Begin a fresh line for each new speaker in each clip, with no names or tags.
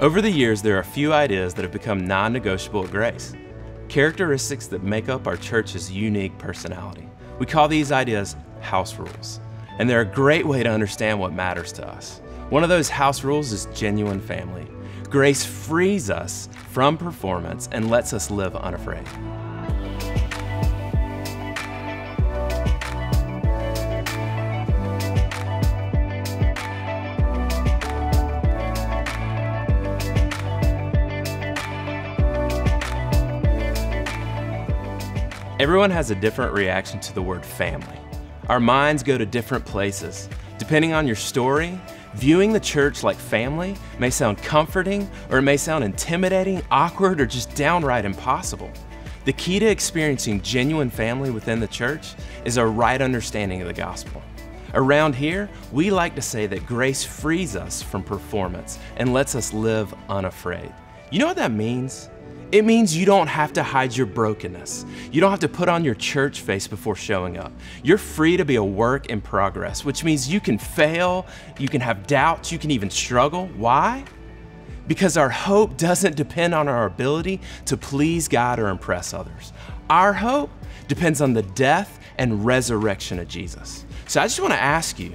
Over the years, there are a few ideas that have become non negotiable at Grace, characteristics that make up our church's unique personality. We call these ideas house rules, and they're a great way to understand what matters to us. One of those house rules is genuine family. Grace frees us from performance and lets us live unafraid. Everyone has a different reaction to the word family. Our minds go to different places. Depending on your story, viewing the church like family may sound comforting, or it may sound intimidating, awkward, or just downright impossible. The key to experiencing genuine family within the church is a right understanding of the gospel. Around here, we like to say that grace frees us from performance and lets us live unafraid. You know what that means? It means you don't have to hide your brokenness. You don't have to put on your church face before showing up. You're free to be a work in progress, which means you can fail, you can have doubts, you can even struggle. Why? Because our hope doesn't depend on our ability to please God or impress others. Our hope depends on the death and resurrection of Jesus. So I just want to ask you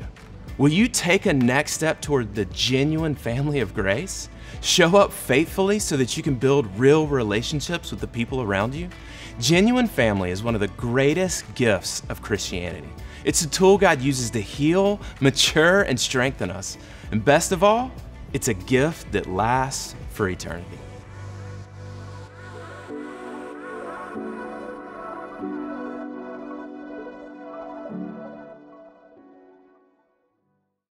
will you take a next step toward the genuine family of grace? Show up faithfully so that you can build real relationships with the people around you. Genuine family is one of the greatest gifts of Christianity. It's a tool God uses to heal, mature, and strengthen us. And best of all, it's a gift that lasts for eternity.